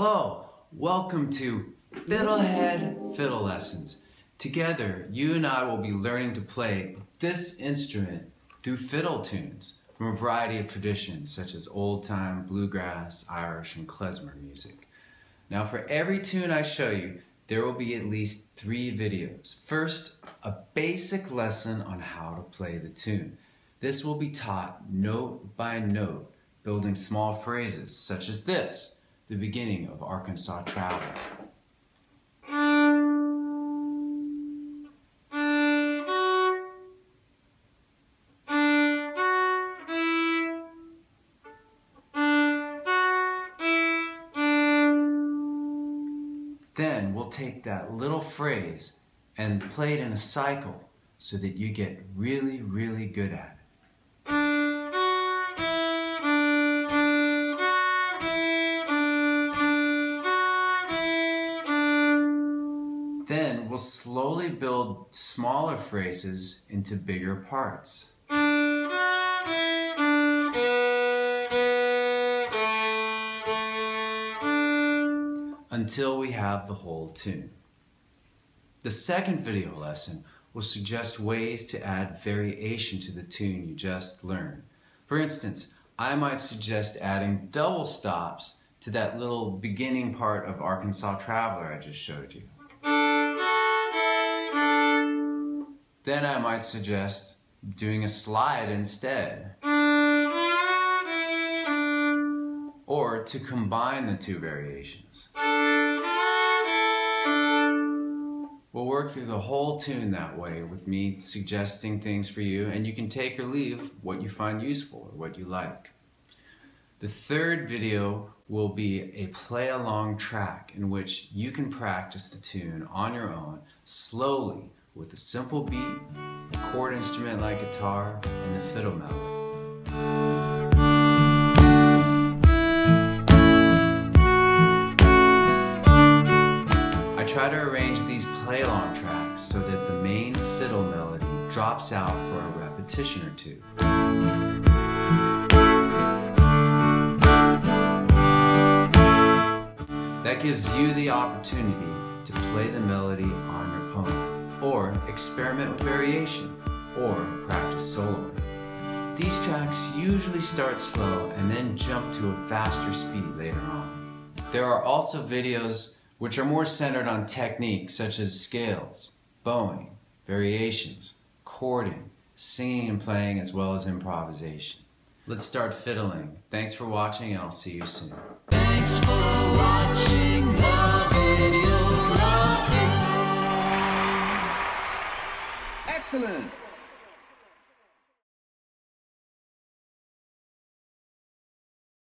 Hello, welcome to Fiddlehed Fiddle Lessons. Together, you and I will be learning to play this instrument through fiddle tunes from a variety of traditions such as old time, bluegrass, Irish, and klezmer music. Now for every tune I show you, there will be at least three videos. First, a basic lesson on how to play the tune. This will be taught note by note, building small phrases such as this the beginning of Arkansas travel. Then we'll take that little phrase and play it in a cycle so that you get really, really good at it. Then we'll slowly build smaller phrases into bigger parts. Until we have the whole tune. The second video lesson will suggest ways to add variation to the tune you just learned. For instance, I might suggest adding double stops to that little beginning part of Arkansas Traveler I just showed you. Then I might suggest doing a slide instead. Or to combine the two variations. We'll work through the whole tune that way with me suggesting things for you and you can take or leave what you find useful or what you like. The third video will be a play along track in which you can practice the tune on your own slowly with a simple beat, a chord instrument like guitar, and a fiddle melody. I try to arrange these play-along tracks so that the main fiddle melody drops out for a repetition or two. That gives you the opportunity to play the melody on your own, or experiment with variation, or practice soloing. These tracks usually start slow and then jump to a faster speed later on. There are also videos which are more centered on technique such as scales, bowing, variations, chording, singing and playing as well as improvisation. Let's start fiddling. Thanks for watching and I'll see you soon. Excellent.